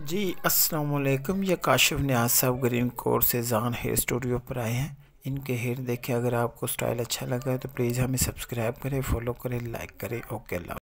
जी अस्सलाम वालेकुम ये काशिफ न्याज साहब ग्रीन कोर से जान हेयर स्टूडियो पर आए हैं। इनके हेयर देखें, अगर आपको स्टाइल अच्छा लगा है तो प्लीज़ हमें सब्सक्राइब करें, फॉलो करें, लाइक करें, ओके, अल्लाह